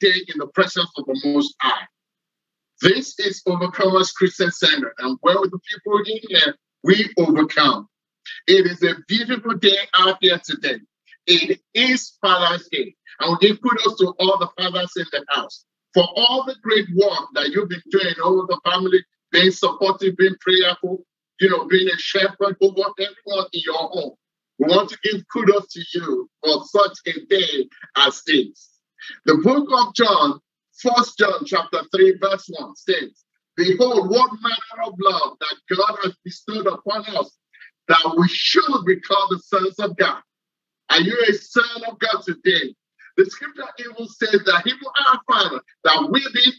day in the presence of the Most High? This is Overcomers Christian Center, and where with the people in here, we overcome. It is a beautiful day out there today. It is Father's Day, I we give kudos to all the fathers in the house for all the great work that you've been doing over the family, being supportive, being prayerful, you know, being a shepherd over everyone in your home. We want to give kudos to you for such a day as this. The book of John, First John chapter 3, verse 1 says, Behold, what manner of love that God has bestowed upon us, that we should be called the sons of God. Are you a son of God today? The scripture even says that He will our Father, that we being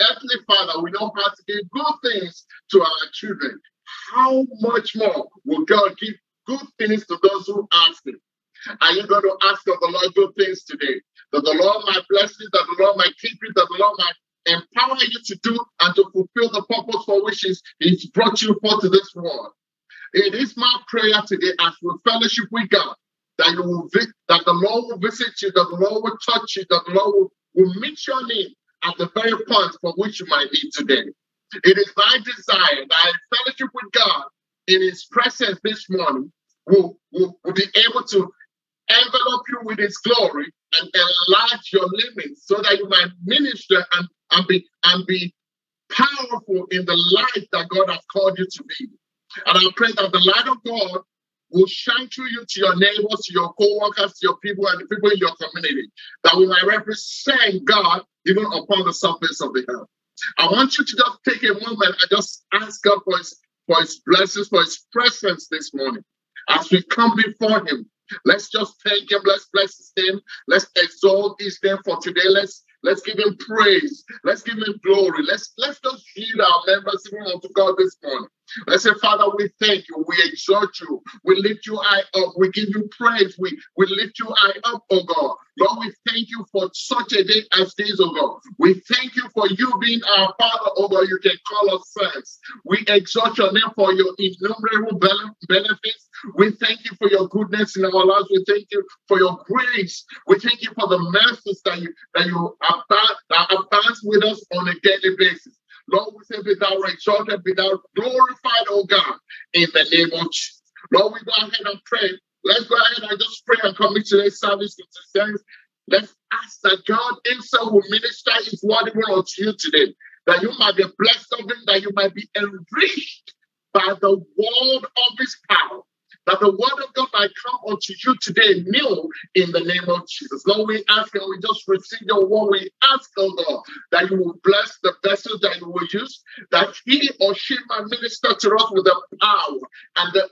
earthly Father, we know how to give good things to our children. How much more will God give good things to those who ask Him? Are you going to ask of the Lord good things today? That the Lord might bless you, that the Lord might keep you, that the Lord might empower you to do and to fulfill the purpose for which He's brought you forth to this world. It is my prayer today as we fellowship with God that you will that the Lord will visit you, that the Lord will touch you, that the Lord will, will meet your need at the very point for which you might be today. It is my desire that I fellowship with God in His presence this morning will, will, will be able to envelop you with His glory and enlarge your limits so that you might minister and, and be and be powerful in the life that God has called you to be. And I pray that the light of God will shine through you to your neighbors, to your co-workers, to your people, and the people in your community, that we might represent God even upon the surface of the earth. I want you to just take a moment and just ask God for his, for his blessings, for his presence this morning. As we come before him, let's just thank him, let's bless his name, let's exalt his name for today. Let's Let's give him praise. Let's give him glory. Let's let's just yield our members even unto God this morning. Let's say, Father, we thank you. We exhort you. We lift you high up. We give you praise. We, we lift you high up, oh God. Lord, we thank you for such a day as this, oh God. We thank you for you being our Father, oh God. You can call us friends. We exhort your name for your innumerable benefits. We thank you for your goodness in our lives. We thank you for your grace. We thank you for the mercies that you that you that abounds with us on a daily basis. Lord, we say, be thou exalted, be thou glorified, oh God, in the name of Jesus. Lord, we go ahead and pray. Let's go ahead and just pray and commit today's service into hands. Let's ask that God himself will minister his word even unto you today, that you might be blessed of him, that you might be enriched by the word of his power that the word of God might come unto you today new in the name of Jesus. Lord, we ask and we just receive your word. We ask, oh God, that you will bless the vessels that you will use, that he or she might minister to us with the power and the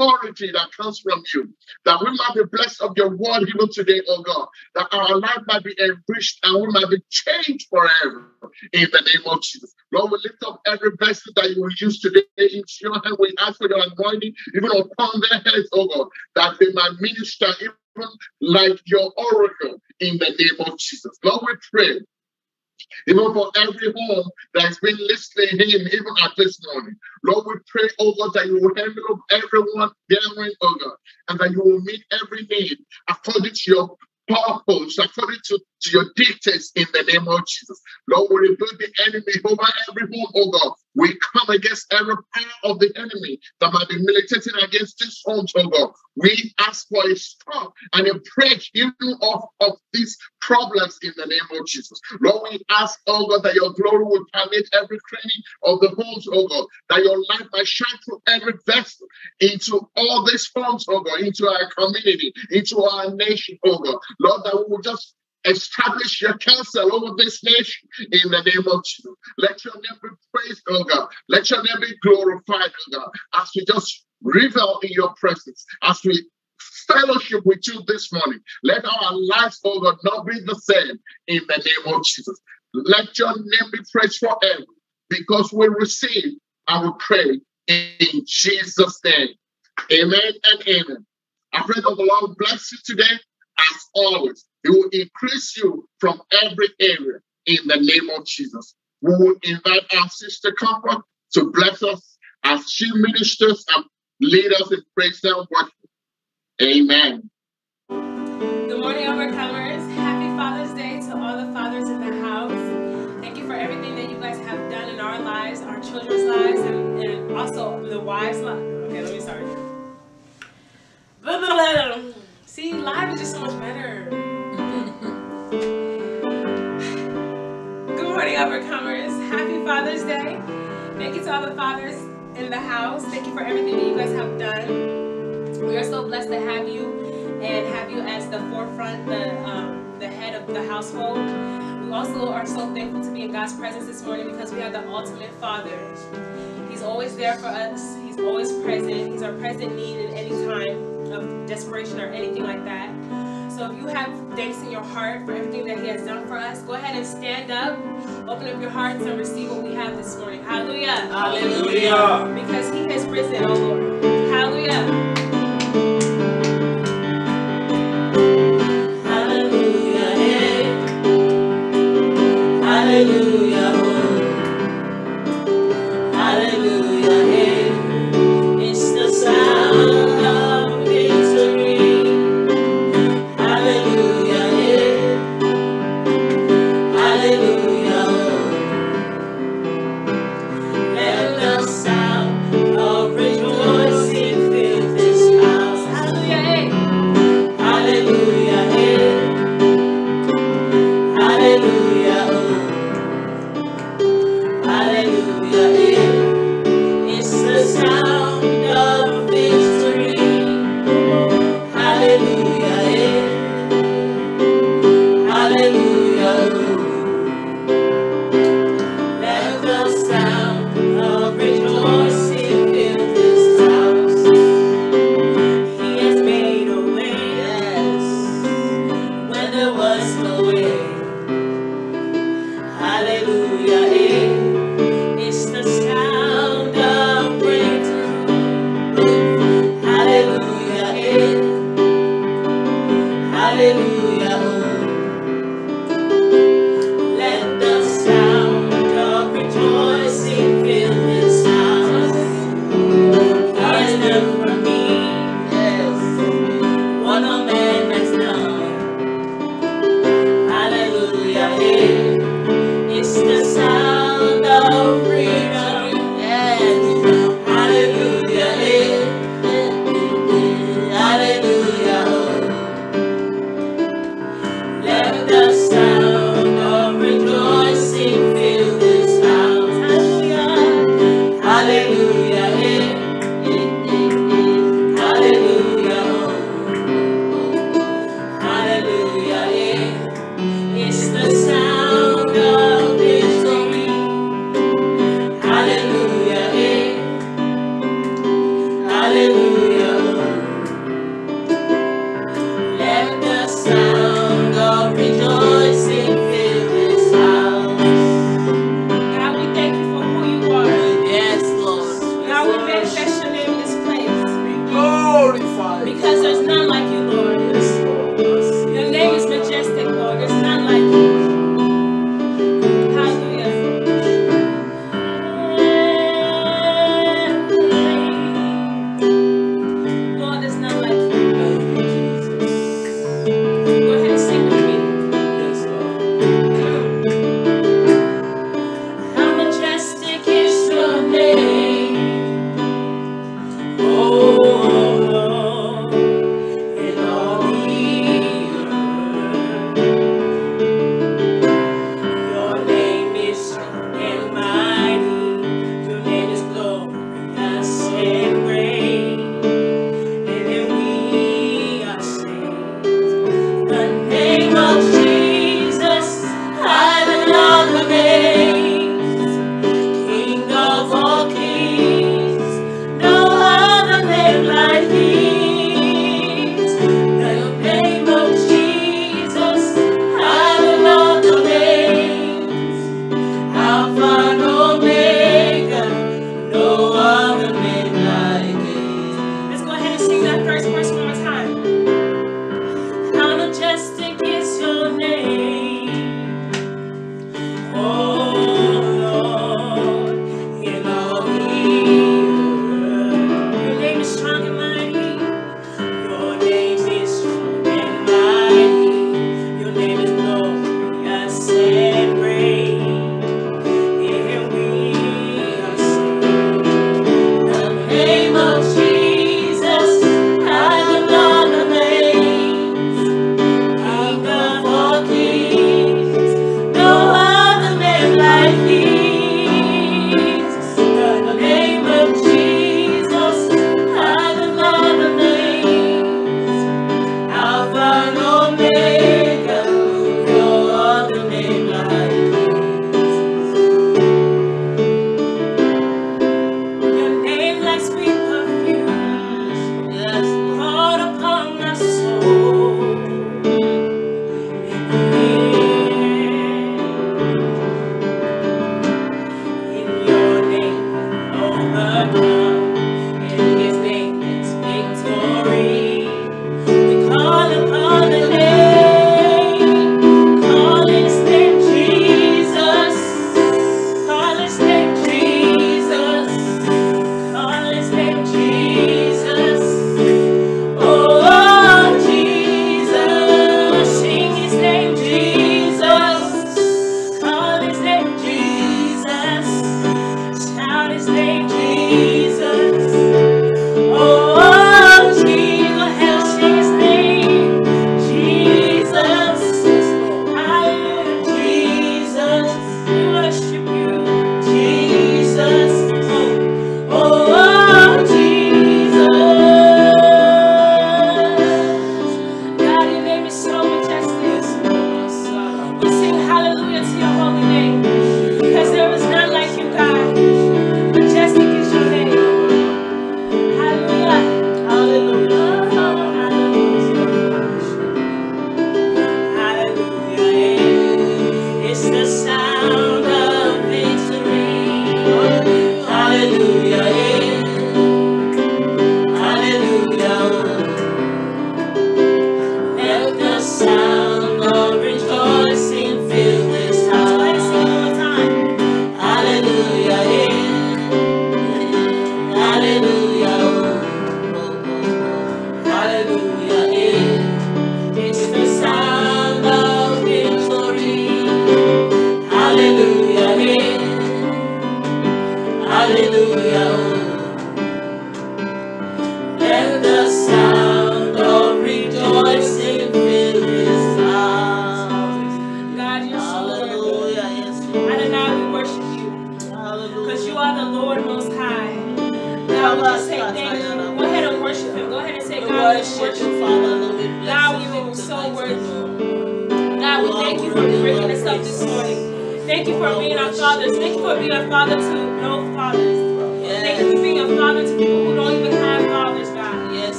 authority that comes from you, that we might be blessed of your word even today, oh God, that our life might be enriched and we might be changed forever in the name of Jesus. Lord, we lift up every vessel that you will use today into your hand. We ask for your anointing even upon their heads, oh God, that they might minister even like your oracle in the name of Jesus. Lord, we pray even for every home that's been listening in, even at this morning. Lord, we pray, oh God, that you will envelop everyone gathering, oh God, and that you will meet every need according to your purpose, according to, to your dictates in the name of Jesus. Lord, we rebuke the enemy over every home, oh God. We come against every power of the enemy that might be militating against this home, oh God. We ask for a stop and a break even of, of these problems in the name of Jesus. Lord, we ask, oh God, that your glory will permeate every cranny of the homes, oh God, that your light might shine through every vessel into all these homes, oh God, into our community, into our nation, oh God. Lord, that we will just establish your counsel over this nation in the name of Jesus. Let your name be praised, oh God. Let your name be glorified, oh God, as we just revel in your presence, as we fellowship with you this morning. Let our lives, oh God, not be the same in the name of Jesus. Let your name be praised forever because we receive and we pray in Jesus' name. Amen and amen. I pray that the Lord bless you today as always. He will increase you from every area in the name of Jesus. We will invite our sister Comfort to bless us as she ministers and lead us in praise and worship. Amen. Good morning, overcomers. Happy Father's Day to all the fathers in the house. Thank you for everything that you guys have done in our lives, our children's lives, and, and also the wives' lives. Okay, let me start. See, life is just so much better. Morning, overcomers. Happy Father's Day. Thank you to all the fathers in the house. Thank you for everything that you guys have done. We are so blessed to have you and have you as the forefront, the um, the head of the household. We also are so thankful to be in God's presence this morning because we have the ultimate Father. He's always there for us. He's always present. He's our present need in any time of desperation or anything like that. So if you have thanks in your heart for everything that He has done for us, go ahead and stand up, open up your hearts, and receive what we have this morning. Hallelujah. Hallelujah. Because He has risen, oh Lord. Hallelujah. Hallelujah.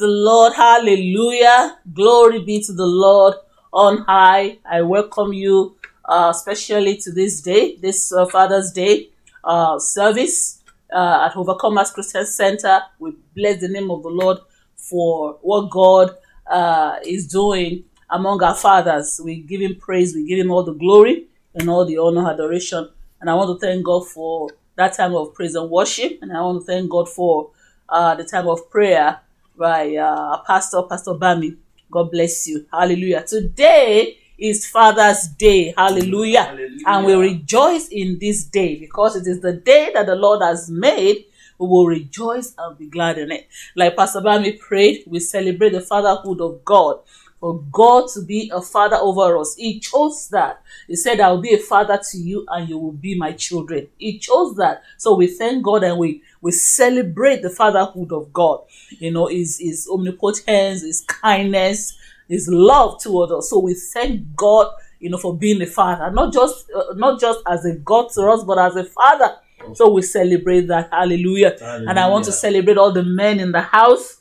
The Lord. Hallelujah. Glory be to the Lord on high. I welcome you, uh, especially to this day, this uh, Father's Day uh, service uh, at Overcomers Christian Center. We bless the name of the Lord for what God uh, is doing among our fathers. We give Him praise. We give Him all the glory and all the honor, adoration. And I want to thank God for that time of praise and worship. And I want to thank God for uh, the time of prayer by uh, pastor, Pastor Bami. God bless you. Hallelujah. Today is Father's Day. Hallelujah. Hallelujah. And we rejoice in this day because it is the day that the Lord has made. We will rejoice and be glad in it. Like Pastor Bami prayed, we celebrate the fatherhood of God. For God to be a father over us. He chose that. He said, I will be a father to you and you will be my children. He chose that. So we thank God and we, we celebrate the fatherhood of God. You know, his, his omnipotence, his kindness, his love toward us. So we thank God, you know, for being a father, not just uh, not just as a God to us, but as a father. So we celebrate that. Hallelujah. And I want to celebrate all the men in the house.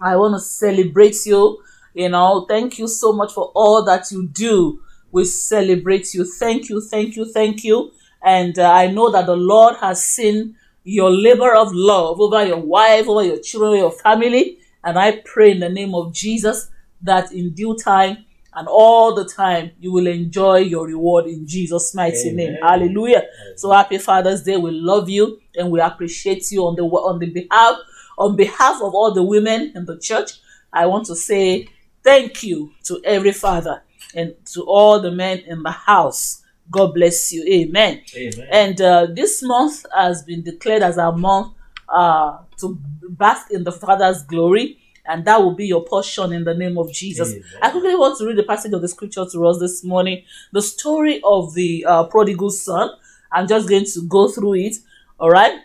I want to celebrate you. You know, thank you so much for all that you do. We celebrate you. Thank you, thank you, thank you. And uh, I know that the Lord has seen your labor of love over your wife, over your children, over your family. And I pray in the name of Jesus that in due time and all the time you will enjoy your reward in Jesus' mighty name. Amen. Hallelujah. So happy Father's Day. We love you and we appreciate you on the on the behalf on behalf of all the women in the church. I want to say thank you to every father and to all the men in the house. God bless you. Amen. Amen. And uh, this month has been declared as a month uh, to bask in the Father's glory, and that will be your portion in the name of Jesus. Amen. I quickly want to read the passage of the scripture to us this morning. The story of the uh, prodigal son. I'm just going to go through it. All right.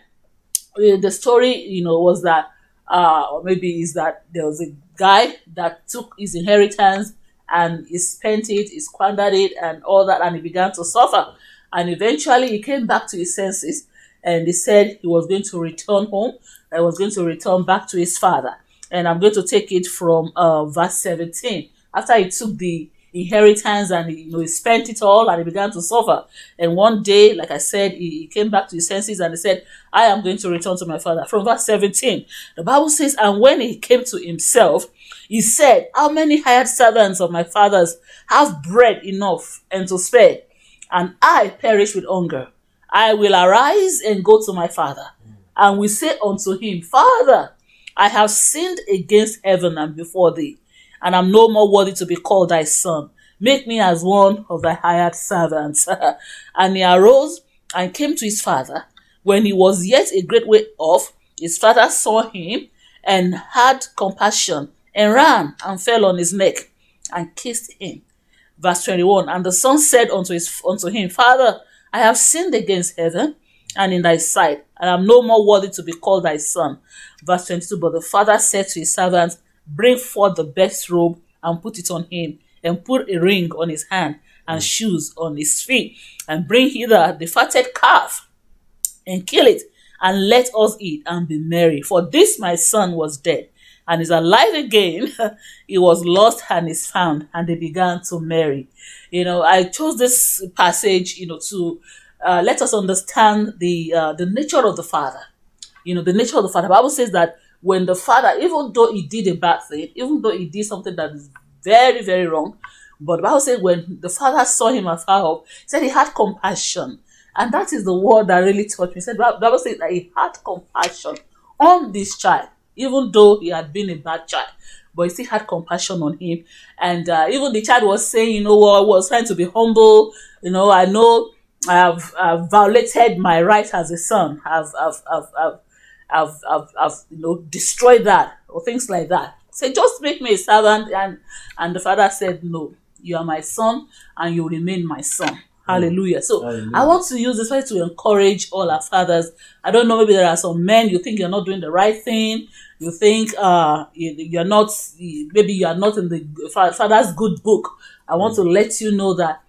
Uh, The story, you know, was that, uh, or maybe is that there was a guy that took his inheritance and he spent it, he squandered it, and all that, and he began to suffer. And eventually, he came back to his senses, and he said he was going to return home. I was going to return back to his father. And I'm going to take it from uh, verse 17. After he took the inheritance and he, you know he spent it all and he began to suffer. And one day, like I said, he, he came back to his senses and he said, I am going to return to my father. From verse 17, the Bible says, And when he came to himself, he said, How many hired servants of my father's have bread enough and to spare? And I perish with hunger. I will arise and go to my father, and will say unto him, Father, I have sinned against heaven and before thee, and I am no more worthy to be called thy son. Make me as one of thy hired servants. and he arose and came to his father. When he was yet a great way off, his father saw him and had compassion, and ran and fell on his neck and kissed him. Verse 21 And the son said unto, his, unto him, Father, I have sinned against heaven and in thy sight, and am no more worthy to be called thy son. Verse 22 But the father said to his servants, Bring forth the best robe and put it on him, and put a ring on his hand and shoes on his feet, and bring hither the fatted calf and kill it, and let us eat and be merry. For this my son was dead and is alive again. he was lost and is found, and they began to marry. You know, I chose this passage, you know, to uh, let us understand the uh, the nature of the father. You know, the nature of the father. The Bible says that when the father, even though he did a bad thing, even though he did something that is very, very wrong, but the Bible says when the father saw him afar off, said he had compassion. And that is the word that really touched me. Said, the Bible says that he had compassion on this child, even though he had been a bad child. But he still had compassion on him. And uh, even the child was saying, you know, well, I was trying to be humble. You know, I know I have I've violated my right as a son. I've, I've, I've, I've, I've, I've, I've you know, destroyed that or things like that. Say, just make me a servant. And, and the father said, no, you are my son and you remain my son. Mm. Hallelujah. So Hallelujah. I want to use this way to encourage all our fathers. I don't know, maybe there are some men you think you're not doing the right thing. You think uh you, you're not maybe you are not in the father's good book. I want mm. to let you know that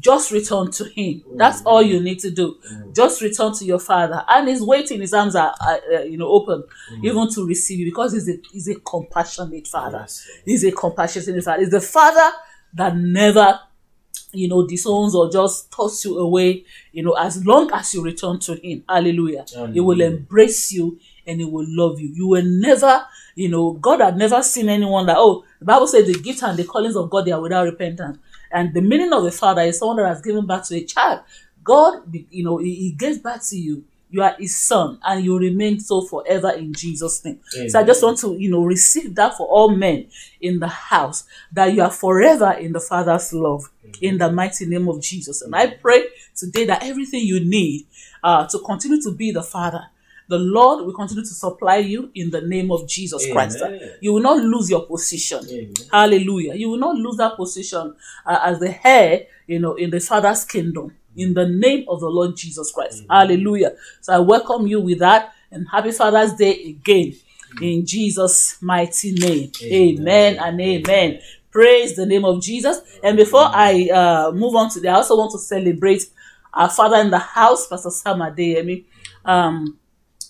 just return to him. That's all you mm. need to do. Just return to your father, and he's waiting. His arms are, are uh, you know open, even to receive you because he's a he's a compassionate father. Yes. He's a compassionate father. He's the father that never you know, disowns or just toss you away, you know, as long as you return to him. Hallelujah. He will embrace you and he will love you. You will never, you know, God had never seen anyone that, oh, the Bible says the gift and the callings of God, they are without repentance. And the meaning of a father is someone that has given back to a child. God, you know, he, he gives back to you. You are his son and you remain so forever in Jesus' name. So I just want to, you know, receive that for all men in the house that you are forever in the Father's love in the mighty name of Jesus. And I pray today that everything you need uh, to continue to be the Father, the Lord will continue to supply you in the name of Jesus Christ. You will not lose your position. Amen. Hallelujah. You will not lose that position uh, as the heir, you know, in the Father's kingdom. In the name of the Lord Jesus Christ. Hallelujah. So I welcome you with that and happy Father's Day again in Jesus' mighty name. Amen, Amen. and amen. Praise the name of Jesus. And before I uh, move on to that, I also want to celebrate our father in the house, Pastor Sam Adeyemi. Um,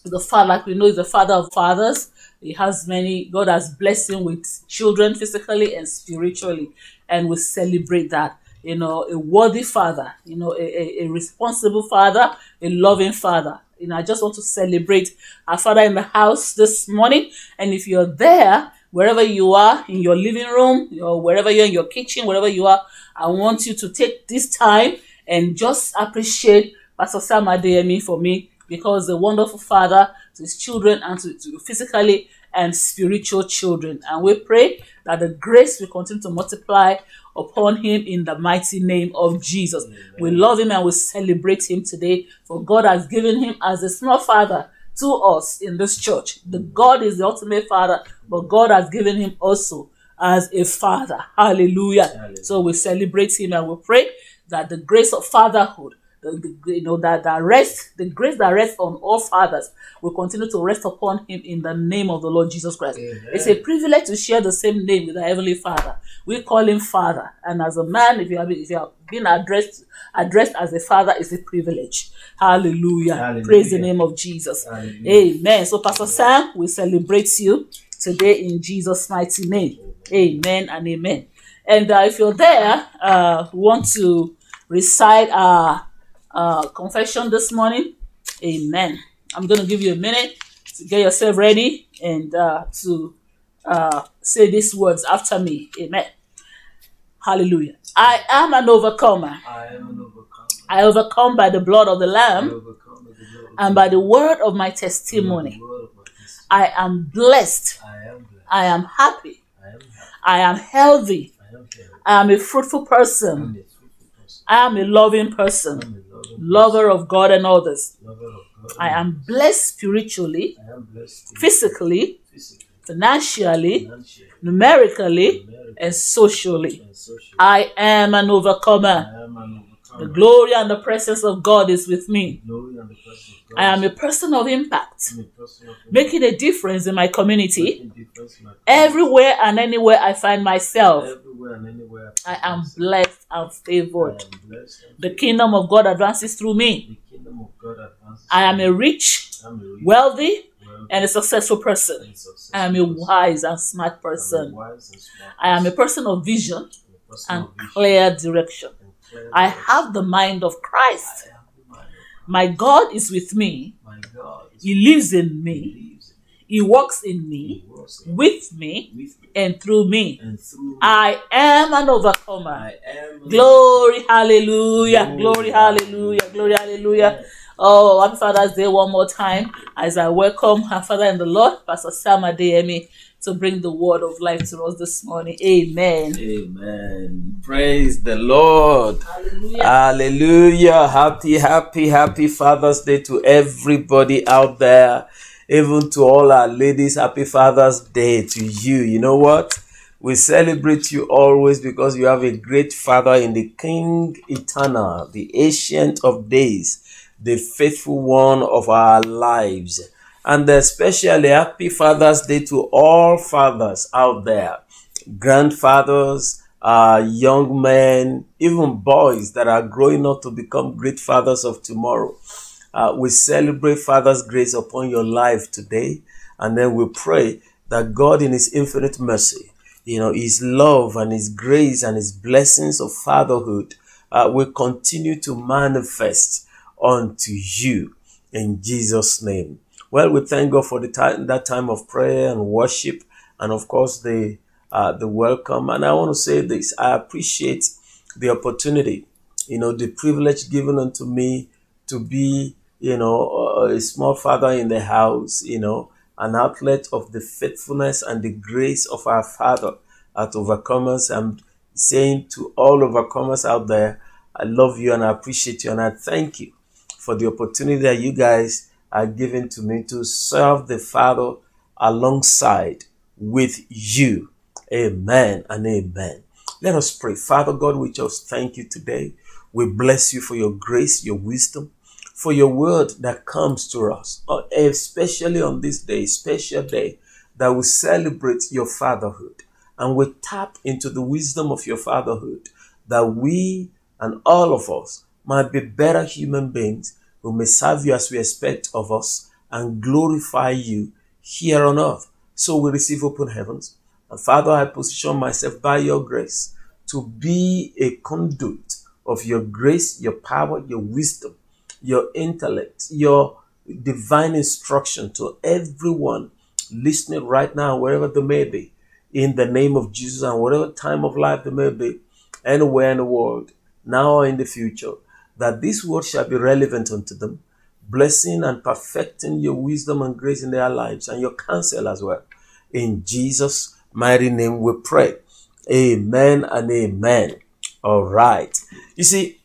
the father, like we know, is the father of fathers. He has many, God has blessed him with children physically and spiritually, and we celebrate that. You know, a worthy father, you know, a, a, a responsible father, a loving father. You know, I just want to celebrate our father in the house this morning. And if you're there, wherever you are, in your living room, or wherever you're in your kitchen, wherever you are, I want you to take this time and just appreciate Pastor Sam Adeyemi for me because the wonderful father to his children, and to, to physically and spiritual children. And we pray that the grace will continue to multiply upon him in the mighty name of Jesus. We love him and we celebrate him today, for God has given him as a small father to us in this church. The God is the ultimate father, but God has given him also as a father. Hallelujah. Hallelujah. So we celebrate him and we pray that the grace of fatherhood, the, the, you know, that, that rest, the grace that rests on all fathers will continue to rest upon him in the name of the Lord Jesus Christ. Amen. It's a privilege to share the same name with the Heavenly Father. We call him Father. And as a man, if you have, if you have been addressed, addressed as a father, it's a privilege. Hallelujah. Hallelujah. Praise the name of Jesus. Hallelujah. Amen. So, Pastor Sam, we celebrate you today in Jesus' mighty name. Amen and amen. And uh, if you're there, uh, want to recite our uh, confession this morning, amen. I'm going to give you a minute to get yourself ready and uh, to uh, say these words after me. Amen. Hallelujah. I am an overcomer. I am an overcomer. I overcome by the blood of the Lamb overcome by the blood of and by the word of my testimony. the word of my testimony. I am blessed. I am blessed. I am happy. I am. I am healthy. I am. I am a fruitful person. a fruitful person. I am a loving person, a loving lover of God and others. person, lover of God. I am blessed spiritually, I am blessed physically, physically, financially, financially, numerically, numerically, and socially. and socially. I am an overcomer. I am an The glory and the presence of God is with me. Glory and the presence of God. I am a person of impact, person of making a difference in my community in my everywhere and anywhere I find myself. everywhere and anywhere. I am myself. blessed and I favored. am blessed. and The kingdom of God advances through me. The kingdom of God advances. I am a rich, I'm a rich, wealthy, and a successful person. successful I am a wise and smart a person. and I am a person. person of vision person and of vision clear direction. I have the mind of Christ. My God is with me. He lives in me. He works in me. with me, and through me. I am an overcomer. Glory, hallelujah. Glory, hallelujah. Glory, hallelujah. Oh, happy Father's Day one more time as I welcome our Father in the Lord, Pastor Sam Adeyemi, to bring the word of life to us this morning. Amen. Amen. Praise the Lord. Hallelujah. Hallelujah. Happy, happy, happy Father's Day to everybody out there. Even to all our ladies, happy Father's Day to you. You know what? We celebrate you always because you have a great Father in the King Eternal, the Ancient of Days, the faithful one of our lives. And especially happy Father's Day to all fathers out there grandfathers, uh, young men, even boys that are growing up to become great fathers of tomorrow. Uh, we celebrate Father's grace upon your life today, and then we pray that God, in His infinite mercy, you know, His love and His grace and His blessings of fatherhood uh, will continue to manifest unto you in Jesus' name. Well, we thank God for the time, that time of prayer and worship, and of course the uh, the welcome. And I want to say this: I appreciate the opportunity, you know, the privilege given unto me to be, you know, a small father in the house, you know, an outlet of the faithfulness and the grace of our Father at Overcomers. I'm saying to all overcomers out there, I love you and I appreciate you and I thank you for the opportunity that you guys are given to me to serve the Father alongside with you. Amen and amen. Let us pray. Father God, we just thank you today. We bless you for your grace, your wisdom, for your word that comes to us, especially on this day, special day, that we celebrate your fatherhood and we tap into the wisdom of your fatherhood that we and all of us might be better human beings who may serve you as we expect of us and glorify you here on earth. So we receive open heavens. And Father, I position myself by your grace to be a conduit of your grace, your power, your wisdom, your intellect, your divine instruction to everyone listening right now, wherever they may be, in the name of Jesus and whatever time of life they may be, anywhere in the world, now or in the future, that this word shall be relevant unto them. blessing and perfecting your wisdom and grace in their lives and your counsel as well. In Jesus' mighty name we pray. Amen and amen. All right. You see,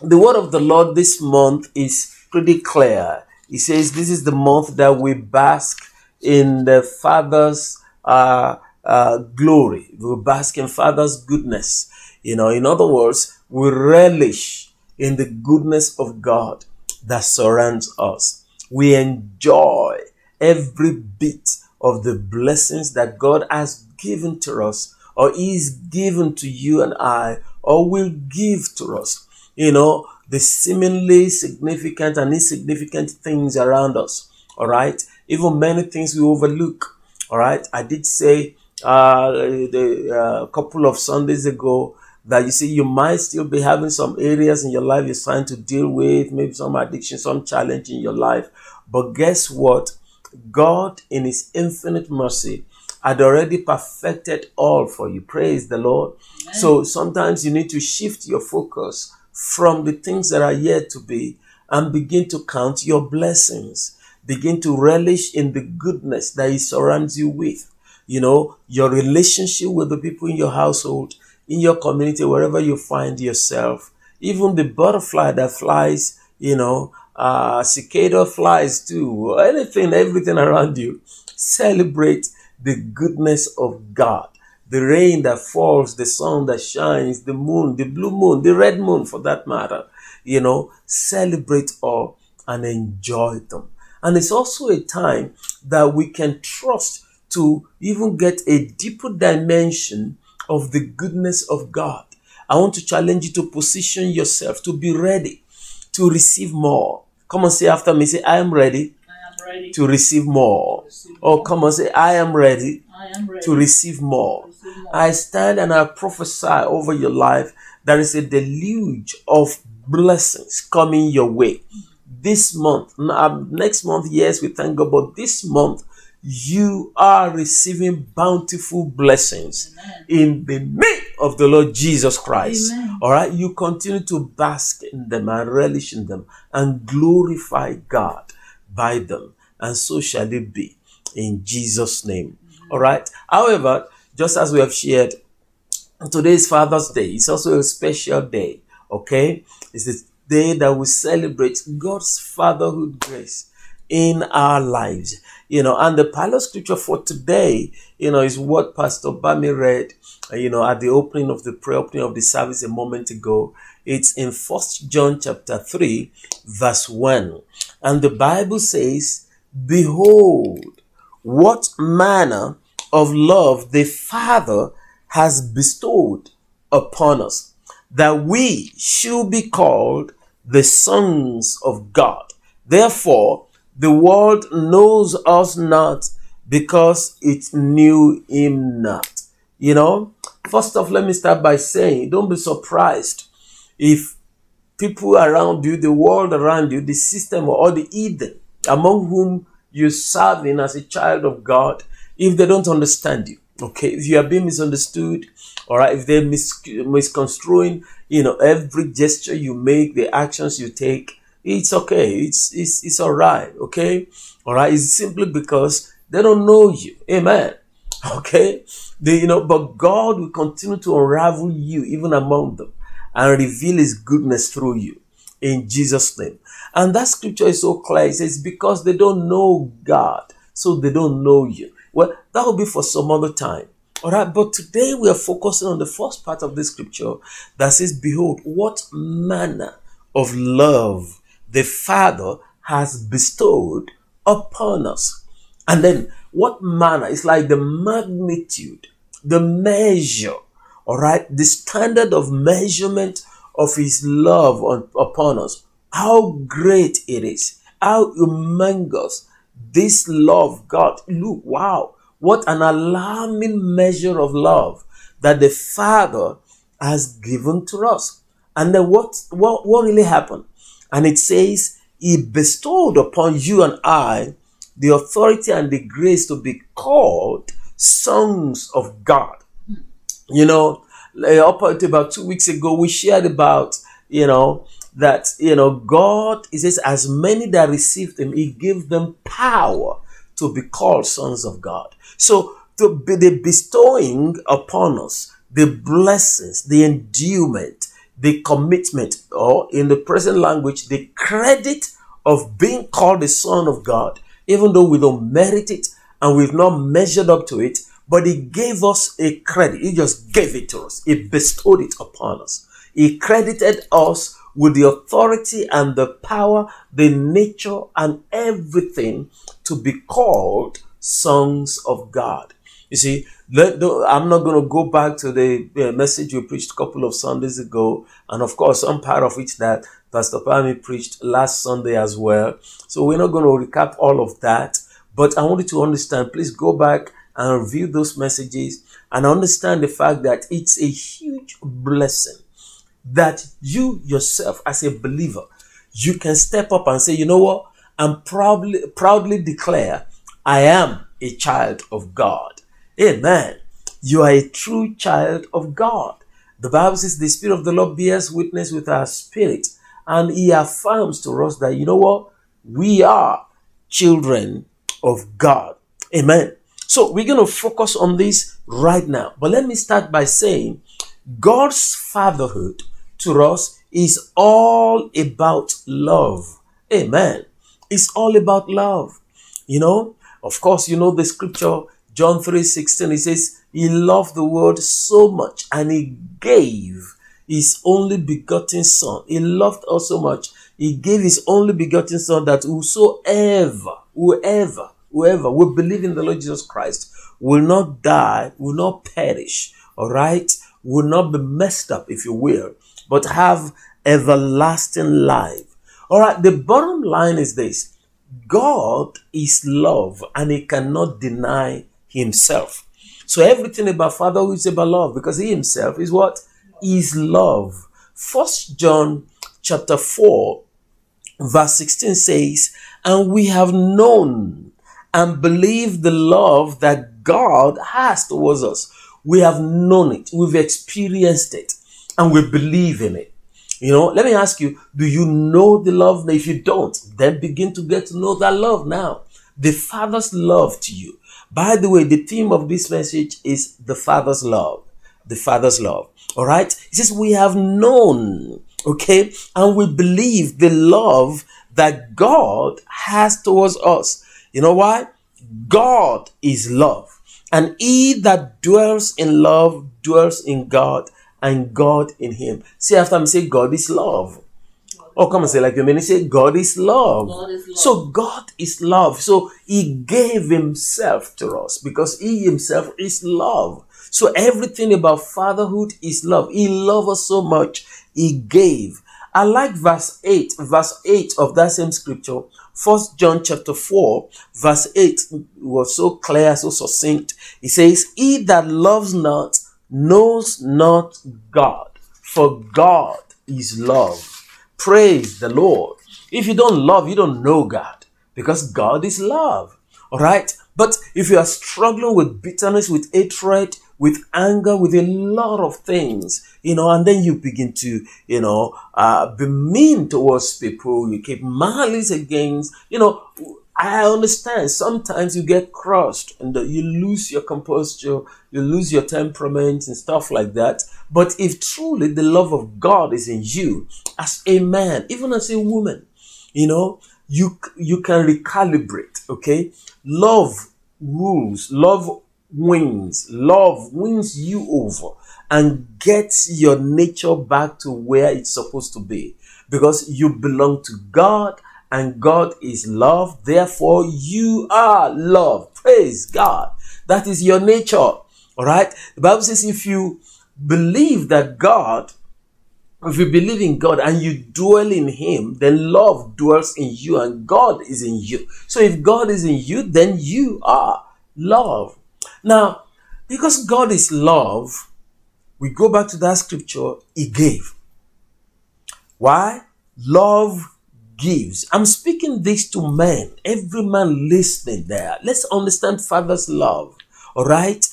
the word of the Lord this month is pretty clear. He says this is the month that we bask in the Father's uh, uh, glory. We bask in Father's goodness. You know, in other words, we relish in the goodness of God that surrounds us. We enjoy every bit of the blessings that God has given to us or is given to you and I or will give to us. You know, the seemingly significant and insignificant things around us. All right. Even many things we overlook. All right. I did say uh, the, uh, a couple of Sundays ago that you see you might still be having some areas in your life you're trying to deal with, maybe some addiction, some challenge in your life. But guess what? God, in His infinite mercy, had already perfected all for you. Praise the Lord. So sometimes you need to shift your focus from the things that are yet to be and begin to count your blessings. Begin to relish in the goodness that He surrounds you with. You know, your relationship with the people in your household, in your community, wherever you find yourself, even the butterfly that flies, you know, uh, cicada flies too, anything, everything around you. Celebrate the goodness of God. The rain that falls, the sun that shines, the moon, the blue moon, the red moon for that matter. You know, celebrate all and enjoy them. And it's also a time that we can trust to even get a deeper dimension of the goodness of God. I want to challenge you to position yourself to be ready to receive more. Come on, say after me, say, I am ready I am ready to receive more. receive Oh, more. come on, say, I am ready I am ready to receive more. receive more. I stand and I prophesy over your life. There is a deluge of blessings coming your way. This month, um, next month, yes, we thank God, but this month, you are receiving bountiful blessings Amen. in the name of the Lord Jesus Christ. Amen. All right, you continue to bask in them and relish in them and glorify God by them, and so shall it be in Jesus' name. All right. However, just as we have shared, today's Father's Day. It's also a special day. Okay, it's a day that we celebrate God's fatherhood grace in our lives. You know, and the pilot scripture for today, you know, is what Pastor Bami read, uh, you know, at the opening of the prayer opening of the service a moment ago. It's in First John chapter 3, verse 1. And the Bible says, Behold, what manner of love the Father has bestowed upon us, that we should be called the sons of God. Therefore, the world knows us not because it knew him not. You know, first off, let me start by saying, don't be surprised if people around you, the world around you, the system or the Eden among whom you're serving as a child of God, if they don't understand you, okay, if you are being misunderstood, all right, if they're mis- misconstruing, you know, every gesture you make, the actions you take, it's okay, it's it's it's all right, okay, all right, it's simply because they don't know you, amen. Okay, they, you know, but God will continue to unravel you even among them and reveal His goodness through you in Jesus' name. And that scripture is so clear. It says, because they don't know God, so they don't know you. Well, that will be for some other time. All right, but today we are focusing on the first part of the scripture that says, Behold, what manner of love the Father has bestowed upon us. And then, what manner? It's like the magnitude, the measure, all right, the standard of measurement of His love on, upon us. How great it is, how humongous this love, God. Look, wow, what an alarming measure of love that the Father has given to us. And then what, what, what really happened? And it says, He bestowed upon you and I the authority and the grace to be called sons of God. You know, uh, up until about two weeks ago, we shared about, you know, that you know God, he says, as many that received him, he gave them power to be called sons of God. So to be the bestowing upon us the blessings, the endowment, the commitment, or in the present language, the credit of being called the Son of God, even though we don't merit it and we've not measured up to it, but He gave us a credit. He just gave it to us. He bestowed it upon us. He credited us with the authority and the power, the nature, and everything to be called sons of God. You see, let, I'm not going to go back to the message we preached a couple of Sundays ago, and of course, some part of it that Pastor Pami preached last Sunday as well. So we're not going to recap all of that, but I want you to understand. Please go back and review those messages and understand the fact that it's a huge blessing that you yourself, as a believer, you can step up and say, you know what, I'm proudly proudly declare I am a child of God. Amen. You are a true child of God. The Bible says the Spirit of the Lord bears witness with our spirit, and He affirms to us that, you know what? We are children of God. Amen. So we're going to focus on this right now. But let me start by saying God's fatherhood to us is all about love. Amen. It's all about love. You know, of course, you know the scripture John 3:16 he says he loved the world so much and he gave his only begotten son. He loved us so much. He gave his only begotten son that whosoever, whoever, whoever will believe in the Lord Jesus Christ will not die, will not perish, all right, will not be messed up, if you will, but have everlasting life. All right, the bottom line is this God is love and he cannot deny himself. So everything about Father is about love because he himself is what? Is love. First John chapter 4 verse 16 says, And we have known and believed the love that God has towards us. We have known it, we've experienced it, and we believe in it. You know, let me ask you, do you know the love? If you don't, then begin to get to know that love now. The Father's love to you. By the way, the theme of this message is the Father's love. The Father's love. All right. He says, We have known, okay, and we believe the love that God has towards us. You know why? God is love. And he that dwells in love dwells in God and God in him. See after me say God is love. Oh, come and say like you mean. He said, God is love. God is love. So God is love. So He gave Himself to us because He Himself is love. So everything about fatherhood is love. He loved us so much, He gave. I like verse 8, verse 8 of that same scripture. First John chapter 4, verse 8 was so clear, so succinct. It says, He that loves not knows not God, for God is love. Praise the Lord. If you don't love, you don't know God because God is love. All right. But if you are struggling with bitterness, with hatred, with anger, with a lot of things, you know, and then you begin to, you know, uh, be mean towards people, you keep malice against, you know, I understand sometimes you get crushed and you lose your composure, you lose your temperament and stuff like that. But if truly the love of God is in you, as a man, even as a woman, you know, you you can recalibrate. Okay, love rules, love wins, love wins you over and gets your nature back to where it's supposed to be because you belong to God and God is love. Therefore, you are love. Praise God. That is your nature. All right. The Bible says if you believe that God, if you believe in God and you dwell in Him, then love dwells in you and God is in you. So if God is in you, then you are love. Now, because God is love, we go back to that scripture, He gave. Why? Love gives. I'm speaking this to men, every man listening there. Let's understand Father's love. All right.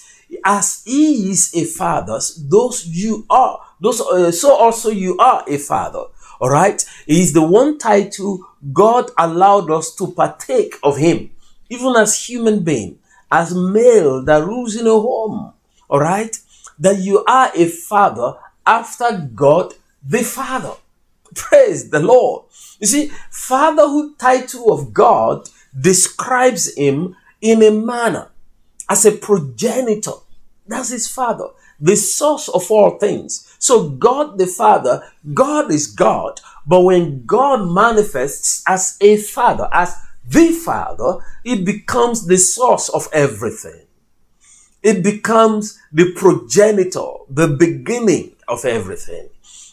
As he is a father, those you are, those uh, so also you are a father. All right. He is the one title God allowed us to partake of Him, even as human being, as male that rules in a home. All right, that you are a father after God the Father. Praise the Lord. You see, fatherhood title of God describes him in a manner as a progenitor. That's his father, the source of all things. So God the Father, God is God. But when God manifests as a father, as the father, it becomes the source of everything. It becomes the progenitor, the beginning of everything,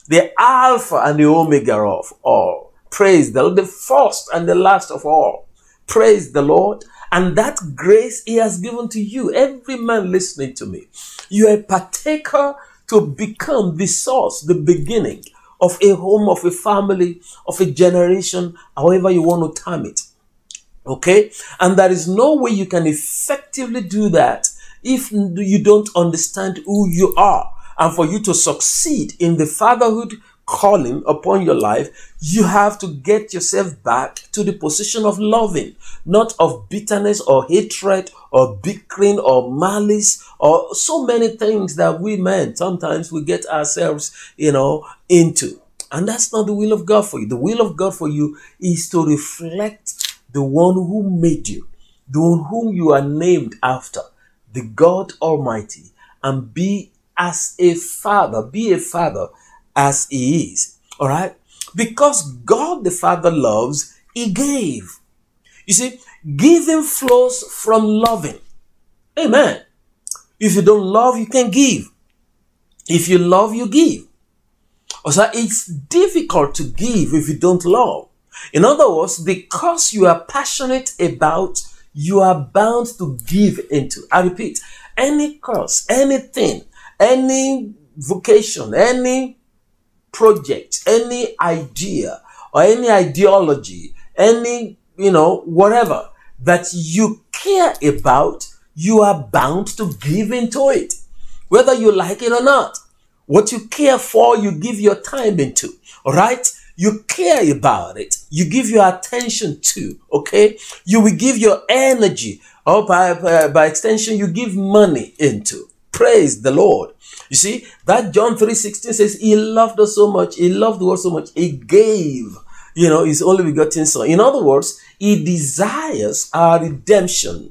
the Alpha and the Omega of all. Praise the Lord, the first and the last of all. Praise the Lord. And that grace He has given to you, every man listening to me. You are a partaker to become the source, the beginning of a home, of a family, of a generation, however you want to term it. Okay? And there is no way you can effectively do that if you don't understand who you are. And for you to succeed in the fatherhood calling upon your life, you have to get yourself back to the position of loving, not of bitterness or hatred or bickering or malice or so many things that we men sometimes we get ourselves, you know, into. And that's not the will of God for you. The will of God for you is to reflect the one who made you, the one whom you are named after, the God Almighty, and be as a father, be a father as he is. All right? Because God the Father loves, he gave. You see, giving flows from loving. Amen. If you don't love, you can give. If you love, you give. So it's difficult to give if you don't love. In other words, because you are passionate about, you are bound to give into. I repeat, any cause, anything, any vocation, any project, any idea, or any ideology, any, you know, whatever that you care about, you are bound to give into it, whether you like it or not. What you care for, you give your time into. All right? You care about it. You give your attention to. Okay? You will give your energy, or by, by, by extension, you give money into. Praise the Lord. You see, that John 3.16 says, He loved us so much, He loved the world so much, He gave, you know, His only begotten Son. In other words, He desires our redemption.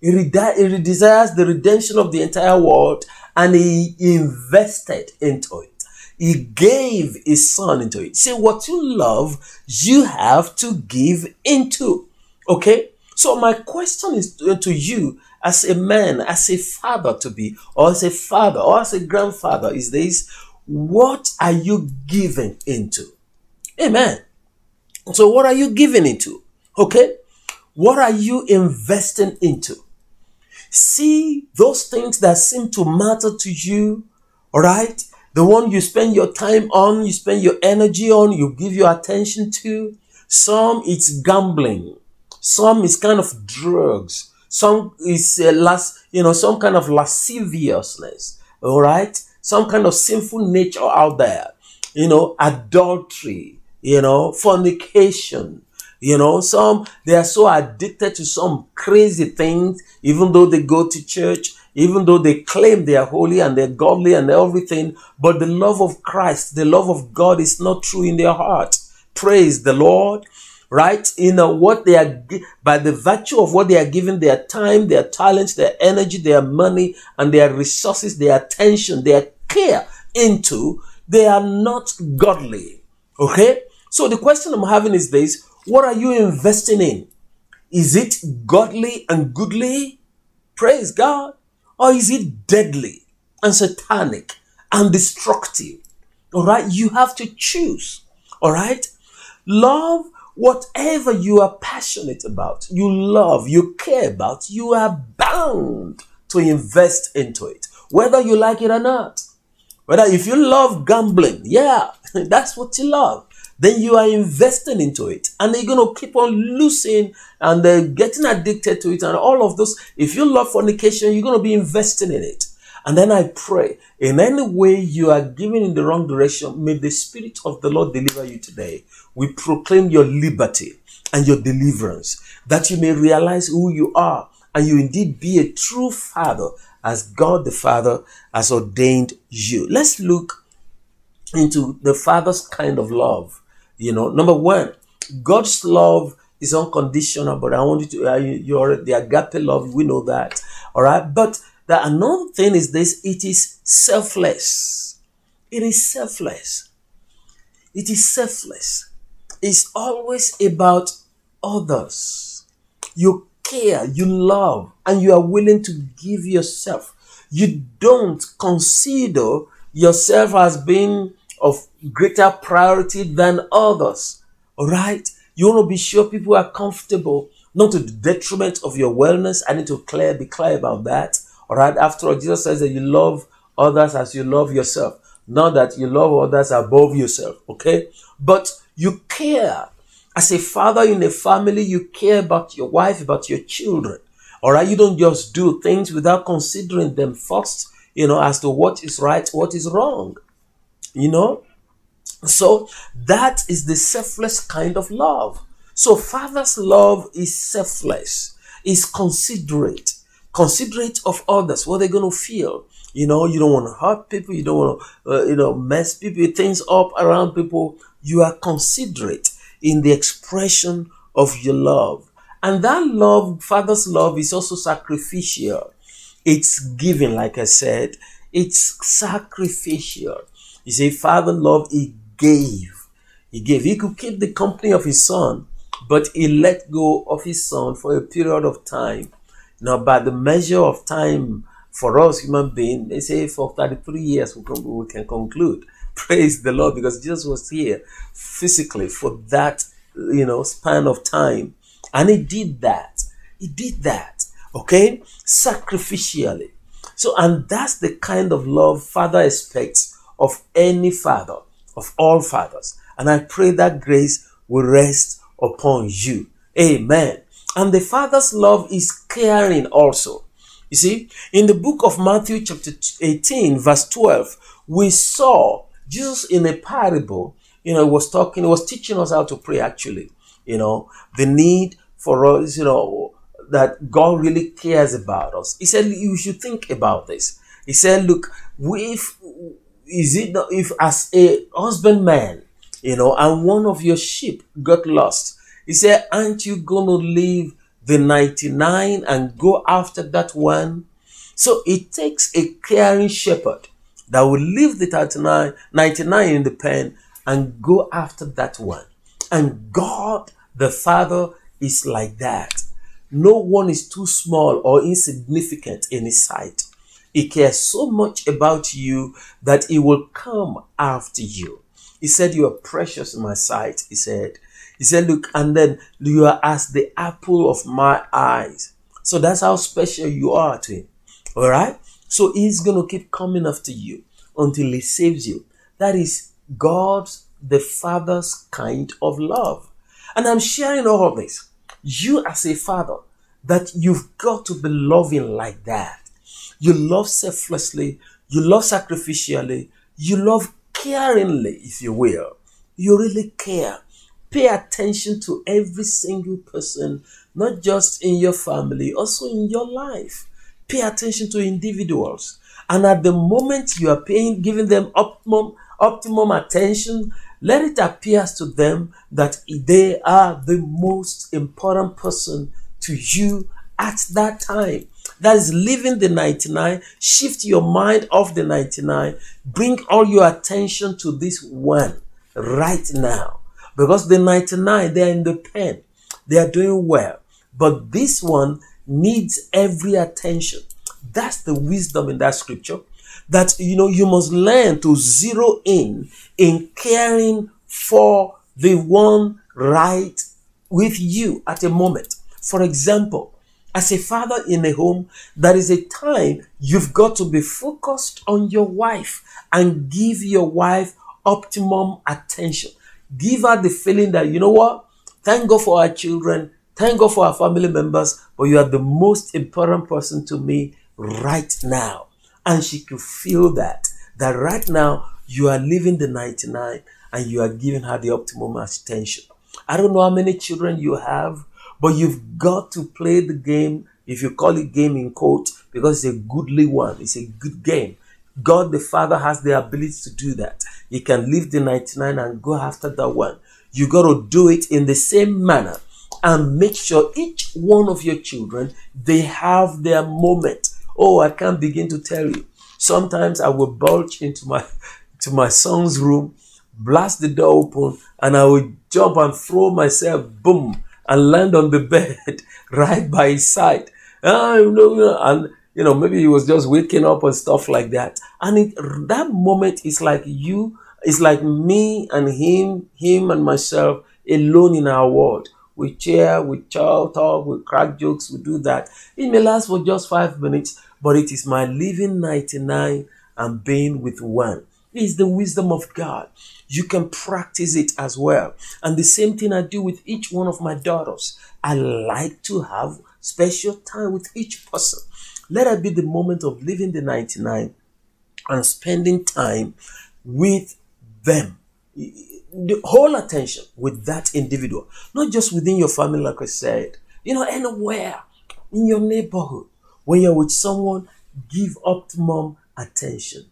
He, he desires the redemption of the entire world and He invested into it. He gave His Son into it. See, what you love, you have to give into. Okay? So my question is to, to you as a man, as a father to be, or as a father, or as a grandfather is this, what are you giving into? Amen. So what are you giving into? Okay? What are you investing into? See those things that seem to matter to you, all right? The one you spend your time on, you spend your energy on, you give your attention to. Some it's gambling. Some is kind of drugs. Some is uh, last, you know, some kind of lasciviousness. All right, some kind of sinful nature out there. You know, adultery. You know, fornication. You know, some they are so addicted to some crazy things, even though they go to church, even though they claim they are holy and they're godly and everything, but the love of Christ, the love of God is not true in their heart. Praise the Lord right? You uh, know, what they are, by the virtue of what they are giving their time, their talents, their energy, their money, and their resources, their attention, their care into, they are not godly. Okay? So the question I'm having is this what are you investing in? Is it godly and goodly? Praise God. Or is it deadly and satanic and destructive? All right? You have to choose. All right? Love whatever you are passionate about, you love, you care about, you are bound to invest into it, whether you like it or not. Whether if you love gambling, yeah, that's what you love, then you are investing into it and you're going to keep on losing and uh, getting addicted to it and all of those. If you love fornication, you're going to be investing in it. And then I pray, in any way you are giving in the wrong direction, may the Spirit of the Lord deliver you today. We proclaim your liberty and your deliverance, that you may realize who you are and you indeed be a true father as God the Father has ordained you. Let's look into the Father's kind of love. You know, number one, God's love is unconditional, but I want you to, uh, you're the agape love, we know that. All right. But the another thing is this it is selfless. It is selfless. It is selfless. It's always about others. You care, you love, and you are willing to give yourself. You don't consider yourself as being of greater priority than others. All right? You want to be sure people are comfortable, not to the detriment of your wellness. I need to clear, be clear about that. All right? After all, Jesus says that you love others as you love yourself, not that you love others above yourself. Okay? But you care. As a father in a family, you care about your wife, about your children. All right? You don't just do things without considering them first, you know, as to what is right, what is wrong. You know? So that is the selfless kind of love. So father's love is selfless, is considerate, considerate of others, what they're going to feel. You know, you don't want to hurt people, you don't want to, uh, you know, mess people, things up around people. You are considerate in the expression of your love. And that love, father's love, is also sacrificial. It's giving, like I said, it's sacrificial. You see, father love, he gave. He gave. He could keep the company of his son, but he let go of his son for a period of time. Now, by the measure of time for us human beings, they say for 33 years we can, we can conclude. Praise the Lord, because Jesus was here physically for that, you know, span of time. And he did that. He did that. Okay? Sacrificially. So, and that's the kind of love Father expects of any father, of all fathers. And I pray that grace will rest upon you. Amen. And the Father's love is caring also. You see, in the book of Matthew, chapter 18, verse 12, we saw Jesus in a parable, you know, was talking, he was teaching us how to pray actually, you know, the need for us, you know, that God really cares about us. He said, you should think about this. He said, look, if is it if as a husbandman, you know, and one of your sheep got lost, he said, aren't you going to leave the 99 and go after that one? So it takes a caring shepherd that will leave the 39, 99 in the pen and go after that one. And God, the Father, is like that. No one is too small or insignificant in his sight. He cares so much about you that he will come after you. He said, You are precious in my sight. He said, He said, Look, and then you are as the apple of my eyes. So that's how special you are to him. All right? So he's going to keep coming after you until he saves you. That is God's, the Father's kind of love. And I'm sharing all of this. You, as a father, that you've got to be loving like that. You love selflessly. You love sacrificially. You love caringly, if you will. You really care. Pay attention to every single person, not just in your family, also in your life. Pay attention to individuals. And at the moment you are paying, giving them optimum, optimum attention, let it appear to them that they are the most important person to you at that time. That is leaving the 99, shift your mind off the 99, bring all your attention to this one right now. Because the 99, they are in the pen, they are doing well. But this one needs every attention. That's the wisdom in that scripture. That you know you must learn to zero in in caring for the one right with you at a moment. For example, as a father in a home, there is a time you've got to be focused on your wife and give your wife optimum attention. Give her the feeling that, you know what? Thank God for our children. Thank God for our family members, but you are the most important person to me right now. And she could feel that, that right now you are leaving the 99 and you are giving her the optimum attention. I don't know how many children you have, but you've got to play the game, if you call it game in quote, because it's a goodly one. It's a good game. God the Father has the ability to do that. He can leave the 99 and go after that one. You got to do it in the same manner and make sure each one of your children they have their moment. Oh, I can't begin to tell you. Sometimes I will bulge into my to my son's room, blast the door open, and I will jump and throw myself, boom, and land on the bed right by his side. Ah, you know, and you know, maybe he was just waking up and stuff like that. And it, that moment is like you, it's like me and him, him and myself alone in our world. We cheer, we talk, talk, we crack jokes, we do that. It may last for just five minutes, but it is my living 99 and being with one. It is the wisdom of God. You can practice it as well. And the same thing I do with each one of my daughters. I like to have special time with each person. Let it be the moment of leaving the 99 and spending time with them. The whole attention with that individual, not just within your family, like I said, you know, anywhere in your neighborhood. When you're with someone, give optimum attention.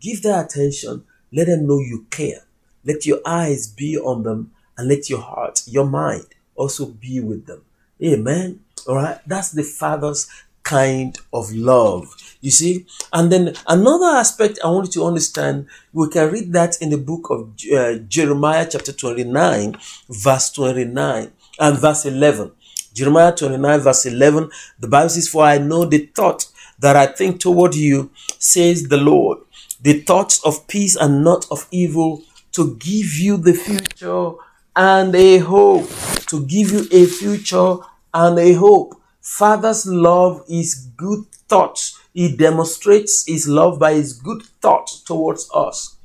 Give that attention. Let them know you care. Let your eyes be on them and let your heart, your mind also be with them. Amen. All right. That's the Father's kind of love. You see? And then another aspect I want you to understand, we can read that in the book of uh, Jeremiah, chapter 29, verse 29 and verse 11. Jeremiah 29, verse 11, the Bible says, For I know the thought that I think toward you, says the Lord, the thoughts of peace and not of evil, to give you the future and a hope. To give you a future and a hope. Father's love is good thoughts. He demonstrates his love by his good thoughts towards us.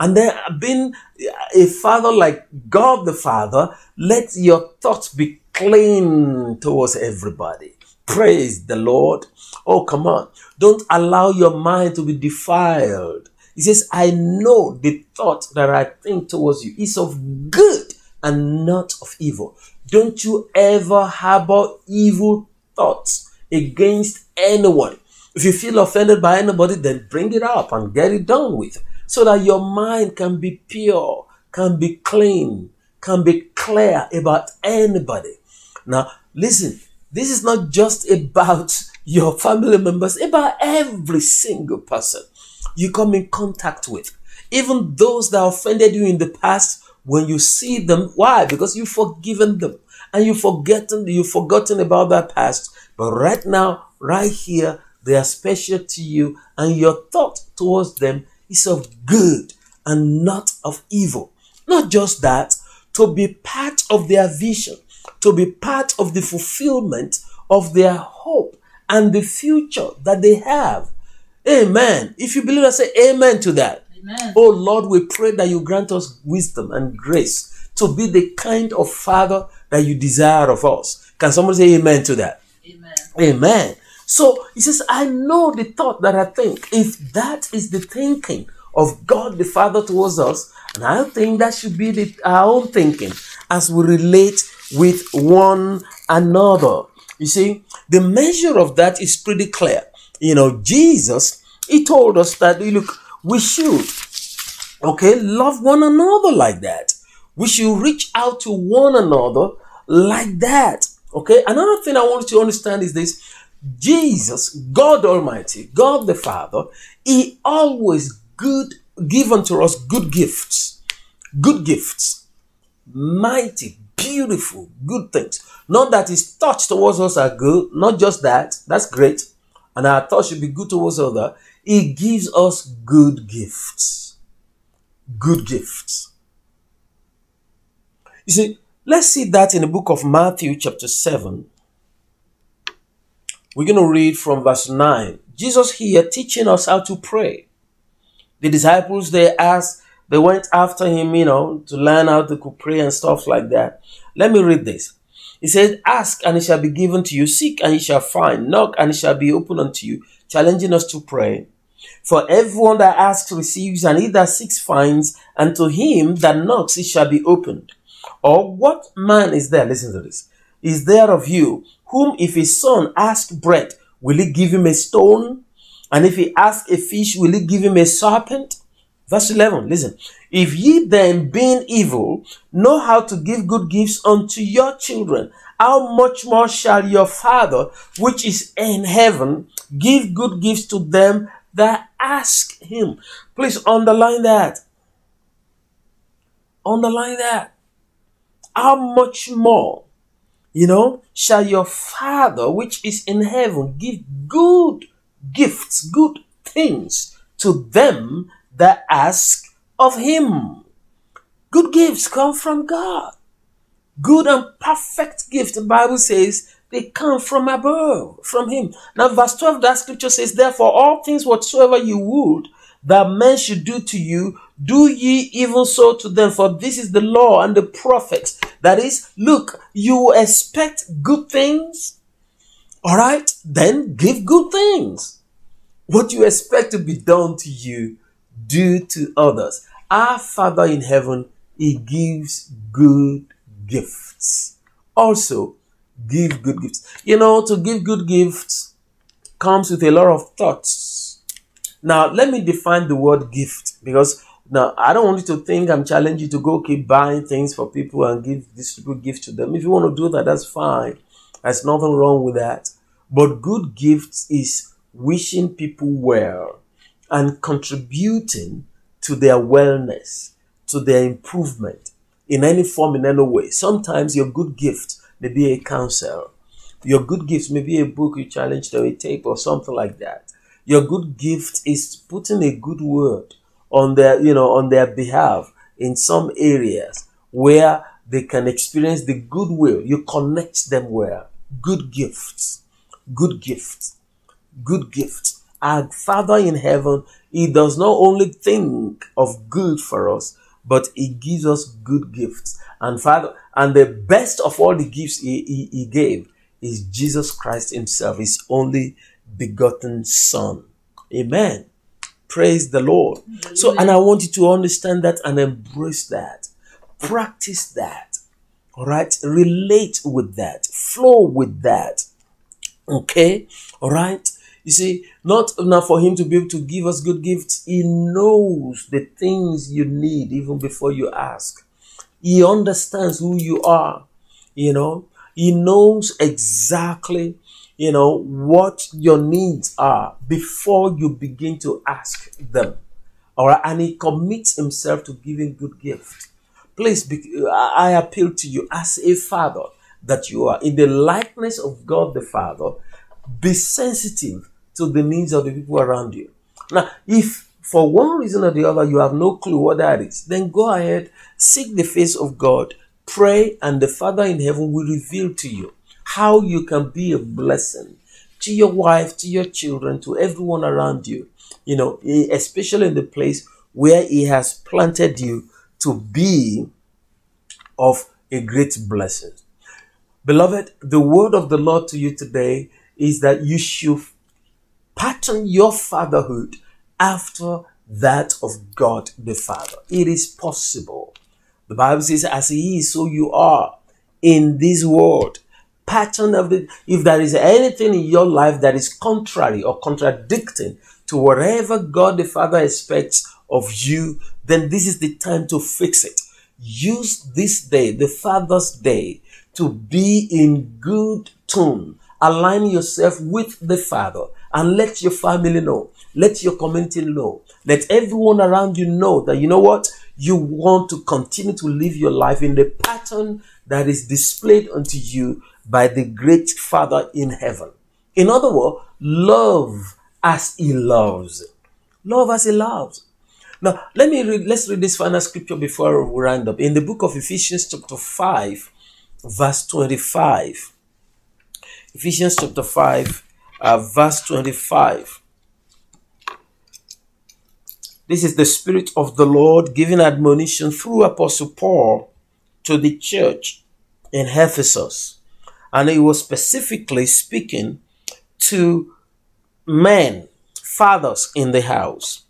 And then being a father like God the Father, let your thoughts be clean towards everybody. Praise the Lord. Oh, come on. Don't allow your mind to be defiled. He says, I know the thought that I think towards you is of good and not of evil. Don't you ever harbor evil thoughts against anyone. If you feel offended by anybody, then bring it up and get it done with so that your mind can be pure, can be clean, can be clear about anybody. Now, listen, this is not just about your family members, about every single person you come in contact with. Even those that offended you in the past, when you see them, why? Because you've forgiven them and you've forgotten, you've forgotten about that past. But right now, right here, they are special to you, and your thought towards them is of good and not of evil. Not just that, to be part of their vision, to be part of the fulfillment of their hope and the future that they have. Amen. If you believe, I say amen to that. Amen. Oh Lord, we pray that you grant us wisdom and grace to be the kind of father that you desire of us. Can someone say amen to that? Amen. Amen. So he says, I know the thought that I think. If that is the thinking of God the Father towards us, and I think that should be the, our own thinking as we relate with one another. You see, the measure of that is pretty clear. You know, Jesus, he told us that, look, we should, okay, love one another like that. We should reach out to one another like that. Okay, another thing I want you to understand is this Jesus, God Almighty, God the Father, He always good given to us good gifts, good gifts, mighty, beautiful, good things. Not that His thoughts towards us are good, not just that, that's great, and our thoughts should be good towards other. He gives us good gifts, good gifts. You see, let's see that in the book of Matthew, chapter 7. We're going to read from verse 9. Jesus here teaching us how to pray. The disciples, they asked, they went after him, you know, to learn how to pray and stuff like that. Let me read this. He said, Ask and it shall be given to you, seek and you shall find, knock and it shall be opened unto you, challenging us to pray. For everyone that asks receives, and he that seeks finds, and to him that knocks it shall be opened. Or what man is there? Listen to this. Is there of you whom if his son ask bread, will he give him a stone? And if he ask a fish, will he give him a serpent? Verse 11, listen. If ye then, being evil, know how to give good gifts unto your children, how much more shall your Father, which is in heaven, give good gifts to them that ask him? Please underline that. Underline that. How much more, you know, shall your Father, which is in heaven, give good gifts, good things to them that ask of him. Good gifts come from God. Good and perfect gift, the Bible says, they come from above, from him. Now, verse 12, that scripture says, Therefore, all things whatsoever you would that men should do to you, do ye even so to them. For this is the law and the prophets. That is, look, you expect good things. All right, then give good things. What you expect to be done to you, do to others. Our Father in heaven, He gives good gifts. Also, give good gifts. You know, to give good gifts comes with a lot of thoughts. Now, let me define the word gift because now I don't want you to think I'm challenging you to go keep buying things for people and give distribute gifts to them. If you want to do that, that's fine. There's nothing wrong with that. But good gifts is wishing people well and contributing to their wellness, to their improvement in any form, in any way. Sometimes your good gift may be a counsel. Your good gift may be a book you challenge to a tape or something like that. Your good gift is putting a good word on their, you know, on their behalf in some areas where they can experience the goodwill. You connect them well. Good gifts. Good gifts. Good gifts. Our Father in heaven, He does not only think of good for us, but He gives us good gifts. And Father, and the best of all the gifts He, he, he gave is Jesus Christ Himself, His only begotten Son. Amen. Praise the Lord. So, and I want you to understand that and embrace that. Practice that. All right. Relate with that. Flow with that. Okay. All right. You see, not enough for him to be able to give us good gifts. He knows the things you need even before you ask. He understands who you are. You know, he knows exactly, you know, what your needs are before you begin to ask them. All right. And he commits himself to giving good gifts. Please, be, I appeal to you as a father that you are in the likeness of God the Father. Be sensitive to the needs of the people around you. Now, if for one reason or the other you have no clue what that is, then go ahead, seek the face of God, pray, and the Father in heaven will reveal to you how you can be a blessing to your wife, to your children, to everyone around you. You know, especially in the place where He has planted you to be of a great blessing. Beloved, the word of the Lord to you today is that you should pattern your fatherhood after that of God the Father. It is possible. The Bible says, as He is, so you are in this world. Pattern of the, if there is anything in your life that is contrary or contradicting to whatever God the Father expects of you, then this is the time to fix it. Use this day, the Father's Day, to be in good tune. Align yourself with the Father and let your family know. Let your community know. Let everyone around you know that you know what? You want to continue to live your life in the pattern that is displayed unto you by the great Father in heaven. In other words, love as He loves. Love as He loves. Now, let me read, let's read this final scripture before we round up. In the book of Ephesians, chapter 5, verse 25. Ephesians chapter 5, uh, verse 25. This is the Spirit of the Lord giving admonition through Apostle Paul to the church in Ephesus. And he was specifically speaking to men fathers in the house.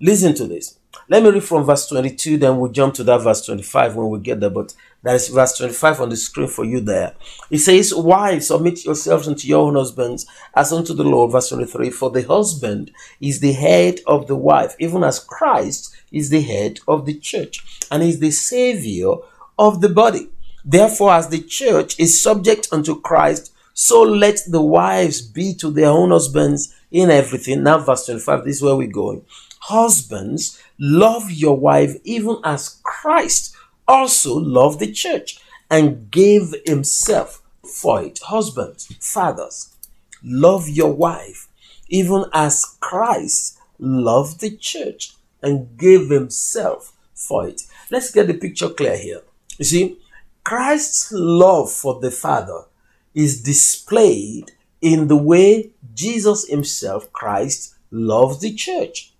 Listen to this. Let me read from verse 22, then we'll jump to that verse 25 when we get there. But that is verse 25 on the screen for you there. It says, Wives, submit yourselves unto your own husbands as unto the Lord. Verse 23 For the husband is the head of the wife, even as Christ is the head of the church, and is the savior of the body. Therefore, as the church is subject unto Christ, so let the wives be to their own husbands in everything. Now, verse 25, this is where we're going. Husbands, love your wife even as Christ also loved the church and gave himself for it. Husbands, fathers, love your wife even as Christ loved the church and gave himself for it. Let's get the picture clear here. You see, Christ's love for the Father is displayed in the way Jesus himself, Christ, loves the church.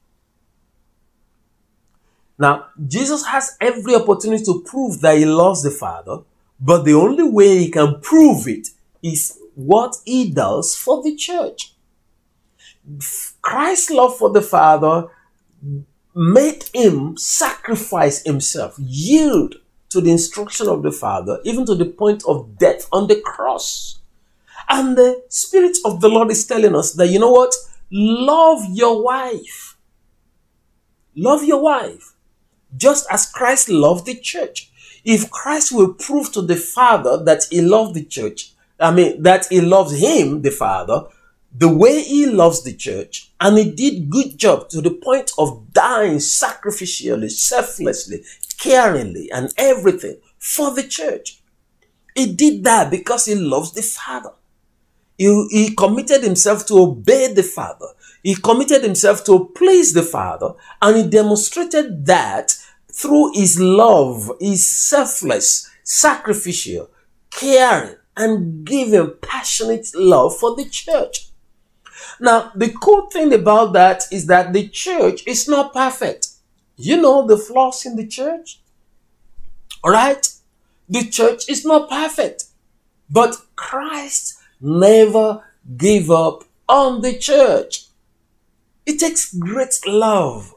Now, Jesus has every opportunity to prove that he loves the Father, but the only way he can prove it is what he does for the church. Christ's love for the Father made him sacrifice himself, yield to the instruction of the Father, even to the point of death on the cross. And the Spirit of the Lord is telling us that, you know what? Love your wife. Love your wife. Just as Christ loved the church. If Christ will prove to the Father that he loved the church, I mean, that he loves him, the Father, the way he loves the church, and he did good job to the point of dying sacrificially, selflessly, caringly, and everything for the church. He did that because he loves the Father. He, he committed himself to obey the Father. He committed himself to please the Father, and he demonstrated that through his love, his selfless, sacrificial, caring, and giving passionate love for the church. Now, the cool thing about that is that the church is not perfect. You know the flaws in the church? All right? The church is not perfect. But Christ never gave up on the church. It takes great love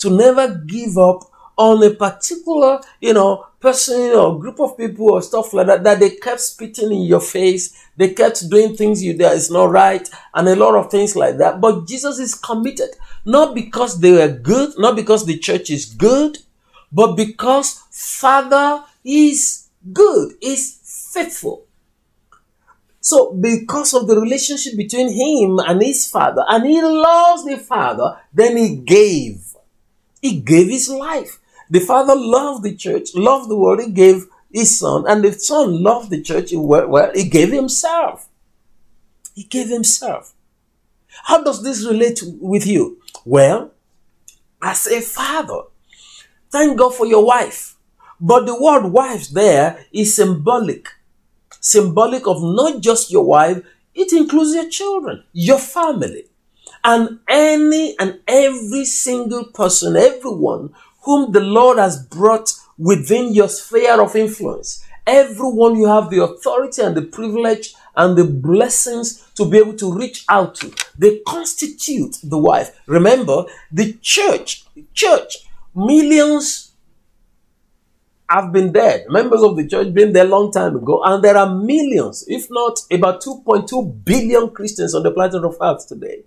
to never give up on a particular, you know, person or group of people or stuff like that, that they kept spitting in your face. They kept doing things you that is not right and a lot of things like that. But Jesus is committed, not because they were good, not because the church is good, but because Father is good, is faithful. So, because of the relationship between him and his father, and he loves the father, then he gave. He gave his life. The father loved the church, loved the world, he gave his son, and the son loved the church, well, he gave himself. He gave himself. How does this relate with you? Well, as a father, thank God for your wife. But the word wives there is symbolic symbolic of not just your wife, it includes your children, your family, and any and every single person, everyone whom the Lord has brought within your sphere of influence. Everyone you have the authority and the privilege and the blessings to be able to reach out to. They constitute the wife. Remember, the church, church, millions have been dead. Members of the church been there a long time ago, and there are millions, if not about 2.2 billion Christians on the planet of Earth today.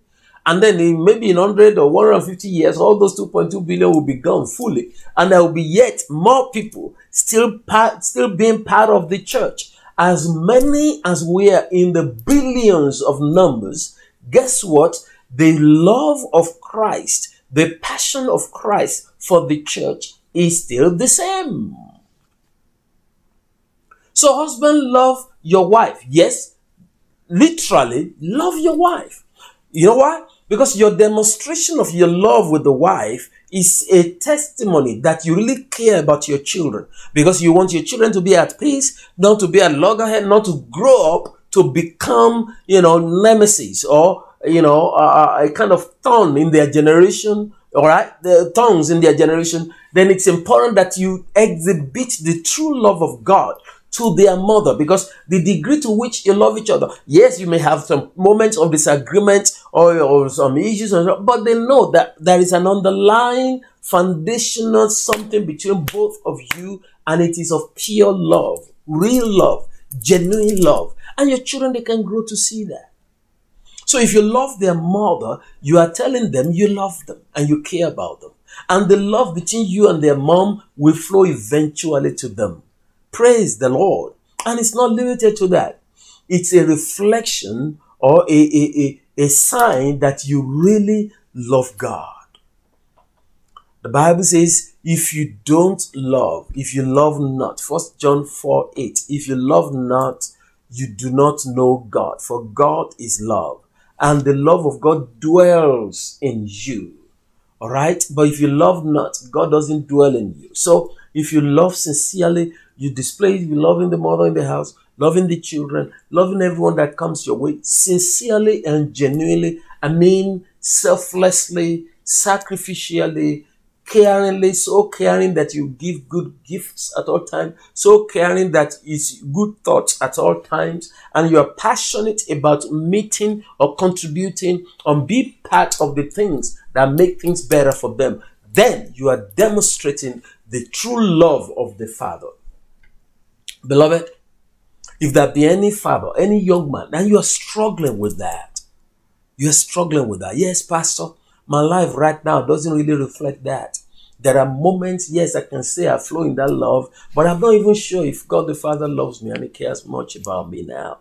And then in maybe in 100 or 150 years, all those 2.2 billion will be gone fully, and there will be yet more people still part, still being part of the church. As many as we are in the billions of numbers, guess what? The love of Christ, the passion of Christ for the church is still the same. So, husband, love your wife. Yes, literally, love your wife. You know why? Because your demonstration of your love with the wife is a testimony that you really care about your children. Because you want your children to be at peace, not to be at loggerhead, not to grow up to become, you know, nemesis or, you know, uh, a kind of thorn in their generation all right, the tongues in their generation, then it's important that you exhibit the true love of God to their mother because the degree to which you love each other, yes, you may have some moments of disagreement or, or some issues, but they know that there is an underlying foundational something between both of you and it is of pure love, real love, genuine love. And your children, they can grow to see that. So if you love their mother, you are telling them you love them and you care about them. And the love between you and their mom will flow eventually to them. Praise the Lord. And it's not limited to that. It's a reflection or a, a, a, a sign that you really love God. The Bible says, if you don't love, if you love not, First John 4 8, if you love not, you do not know God, for God is love, and the love of God dwells in you. All right. But if you love not, God doesn't dwell in you. So if you love sincerely, you display you loving the mother in the house, loving the children, loving everyone that comes your way, sincerely and genuinely. I mean, selflessly, sacrificially, caringly, so caring that you give good gifts at all times, so caring that is good thoughts at all times, and you are passionate about meeting or contributing or be part of the things that make things better for them, then you are demonstrating the true love of the Father. Beloved, if there be any father, any young man, and you are struggling with that, you are struggling with that. Yes, Pastor, my life right now doesn't really reflect that. There are moments, yes, I can say I flow in that love, but I'm not even sure if God the Father loves me and He cares much about me now.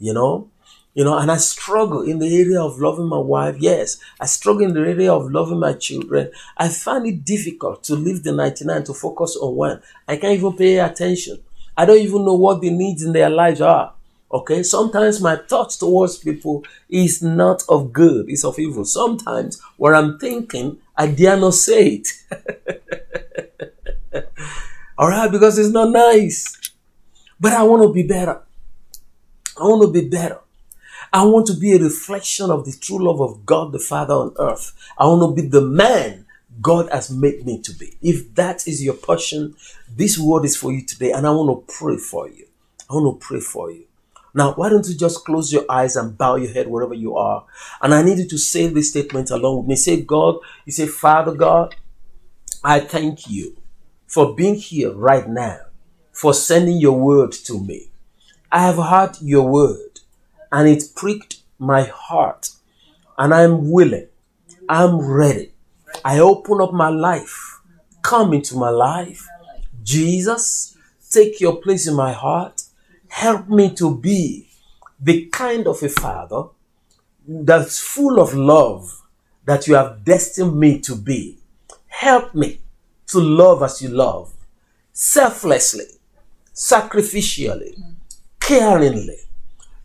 You know? You know, and I struggle in the area of loving my wife. Yes, I struggle in the area of loving my children. I find it difficult to leave the 99 to focus on one. I can't even pay attention. I don't even know what the needs in their lives are. Okay, sometimes my thoughts towards people is not of good, it's of evil. Sometimes what I'm thinking, I dare not say it. All right, because it's not nice. But I want to be better. I want to be better. I want to be a reflection of the true love of God the Father on earth. I want to be the man God has made me to be. If that is your passion, this word is for you today, and I want to pray for you. I want to pray for you. Now, why don't you just close your eyes and bow your head wherever you are? And I need you to say this statement along with me. Say, God, you say, Father God, I thank you for being here right now, for sending your word to me. I have heard your word and it pricked my heart, and I'm willing, I'm ready. I open up my life. Come into my life. Jesus, take your place in my heart. Help me to be the kind of a father that's full of love that you have destined me to be. Help me to love as you love, selflessly, sacrificially, caringly,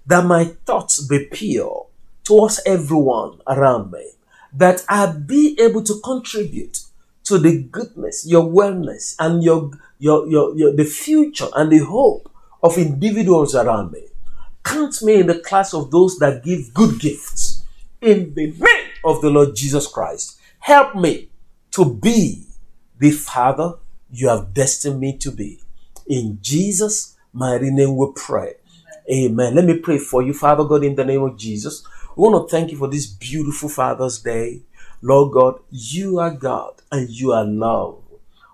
that my thoughts be pure towards everyone around me, that I be able to contribute to the goodness, your wellness, and your, your, your, your the future and the hope of individuals around me. Count me in the class of those that give good gifts. In the name of the Lord Jesus Christ, help me to be the Father you have destined me to be. In Jesus' mighty name we pray. Amen. Let me pray for you, Father God, in the name of Jesus. We want to thank you for this beautiful Father's Day. Lord God, you are God and you are love.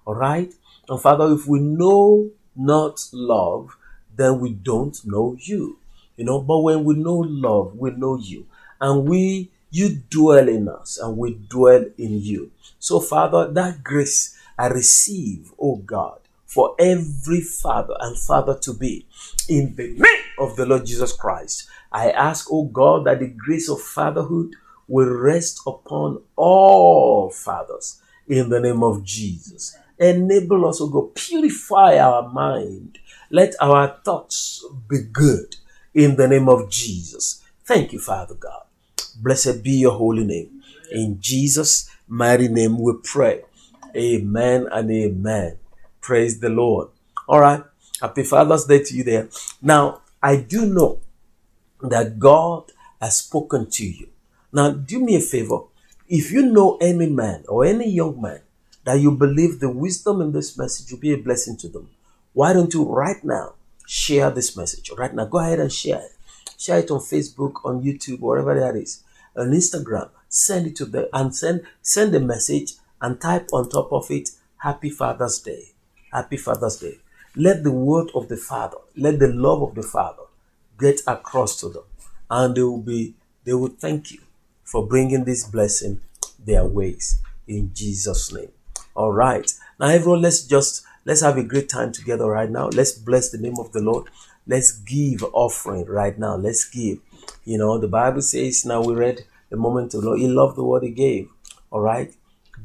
All right? And Father, if we know not love, then we don't know you. You know, but when we know love, we know you. And we, you dwell in us and we dwell in you. So, Father, that grace I receive, oh God, for every father and father to be. In the name of the Lord Jesus Christ, I ask, oh God, that the grace of fatherhood will rest upon all fathers in the name of Jesus. Enable us, oh God, purify our mind. Let our thoughts be good in the name of Jesus. Thank you, Father God. Blessed be your holy name. In Jesus' mighty name we pray. Amen and amen. Praise the Lord. All right. Happy Father's Day to you there. Now, I do know that God has spoken to you. Now, do me a favor. If you know any man or any young man that you believe the wisdom in this message will be a blessing to them, why don't you right now share this message. Right now go ahead and share it. Share it on Facebook, on YouTube, wherever that is, on Instagram. Send it to them and send send a message and type on top of it, Happy Father's Day. Happy Father's Day. Let the word of the Father, let the love of the Father get across to them. And they will be, they will thank you for bringing this blessing their ways in Jesus' name. All right. Now, everyone, let's just let's have a great time together right now. Let's bless the name of the Lord. Let's give offering right now. Let's give. You know, the Bible says now we read the moment of Lord. He loved the word he gave. All right.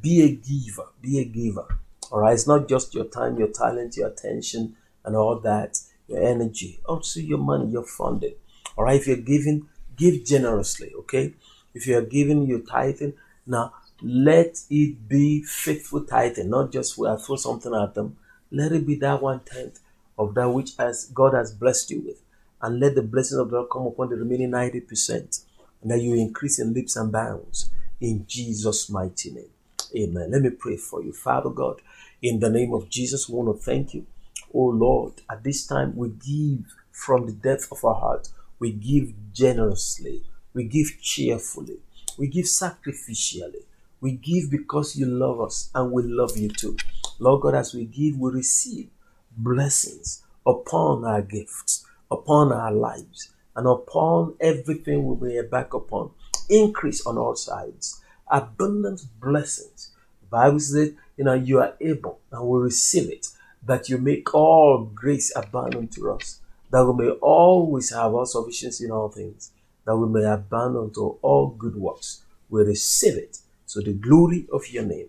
Be a giver. Be a giver. All right. It's not just your time, your talent, your attention, and all that, your energy. Also, your money, your funding. All right. If you're giving, give generously. Okay. If you're giving, you're tithing. Now, let it be faithful tithing, not just we I throw something at them. Let it be that one tenth of that which as God has blessed you with. And let the blessing of God come upon the remaining 90%. And that you increase in leaps and bounds. In Jesus' mighty name. Amen. Let me pray for you. Father God, in the name of Jesus, we want to thank you. Oh Lord, at this time we give from the depth of our heart. We give generously. We give cheerfully. We give sacrificially. We give because you love us and we love you too. Lord God, as we give, we receive blessings upon our gifts, upon our lives, and upon everything we may back upon. Increase on all sides. Abundant blessings. Bible says, you know, you are able and we receive it, that you make all grace abound unto us, that we may always have all sufficiency in all things, that we may abound unto all good works. We receive it to the glory of your name.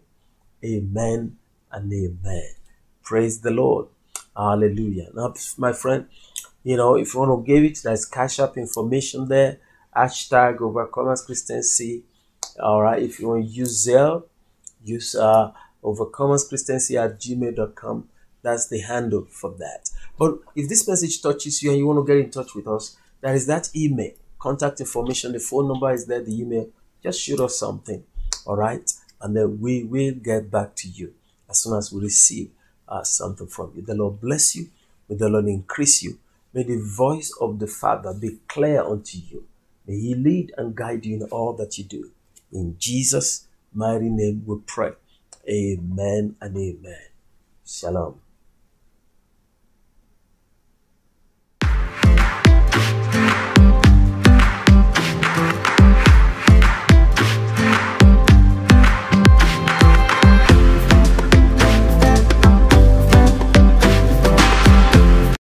Amen and amen. Praise the Lord. Hallelujah. Now, my friend, you know, if you want to give it, there's Cash App information there. Hashtag Overcomers Christiancy. All right. If you want to use Zelle, use uh, Overcomers Christiancy at gmail.com. That's the handle for that. But if this message touches you and you want to get in touch with us, there is that email, contact information, the phone number is there, the email. Just shoot us something. All right. And then we will get back to you as soon as we receive uh, something from you. The Lord bless you. May the Lord increase you. May the voice of the Father be clear unto you. May He lead and guide you in all that you do. In Jesus' mighty name we pray. Amen and amen. Shalom.